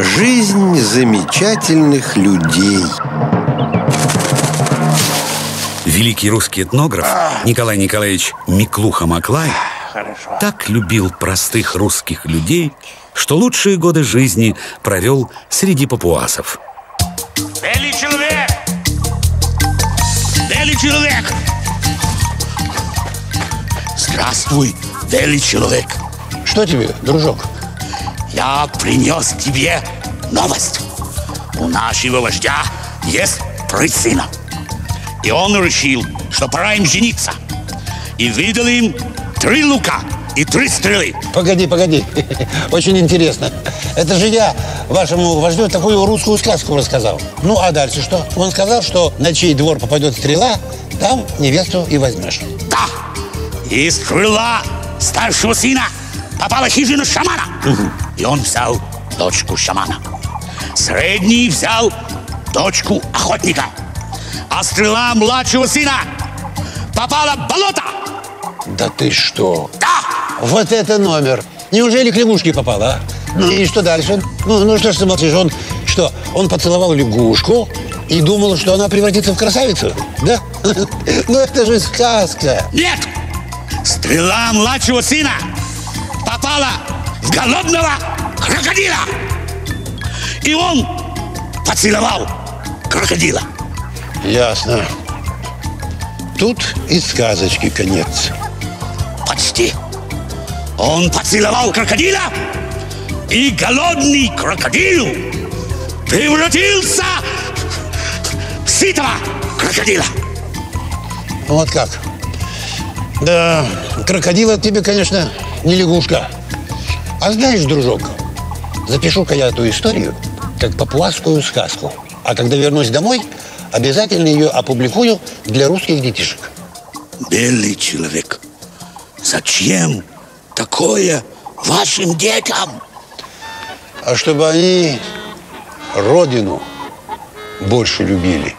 Жизнь замечательных людей. Великий русский этнограф Николай Николаевич Миклуха-Маклай так любил простых русских людей, что лучшие годы жизни провел среди папуасов. Белый человек! Белый человек! Здравствуй, белый человек! Что тебе, дружок? Я принес тебе новость. У нашего вождя есть три сына. И он решил, что пора им жениться. И выдал им три лука и три стрелы. Погоди, погоди. Очень интересно. Это же я вашему вождю такую русскую сказку рассказал. Ну, а дальше что? Он сказал, что на чей двор попадет стрела, там невесту и возьмешь. Да, и стрела старшего сына попала в хижину шамана. И он взял дочку шамана. Средний взял дочку охотника. А стрела младшего сына попала в болото. Да ты что? Да! Вот это номер. Неужели к лягушке попала, а? Ну, и что дальше? Ну, ну что ж ты молчишь? Он что, он поцеловал лягушку и думал, что она превратится в красавицу? Да? Ну это же сказка. Нет! Стрела младшего сына попала в голодного крокодила. И он поцеловал крокодила. Ясно. Тут и сказочки конец. Почти. Он поцеловал крокодила, и голодный крокодил превратился в ситого крокодила. Вот как. Да, крокодил от тебе, конечно, не лягушка. А знаешь, дружок, запишу-ка я эту историю как папуасскую сказку. А когда вернусь домой, обязательно ее опубликую для русских детишек. Белый человек, зачем такое вашим детям? А чтобы они родину больше любили.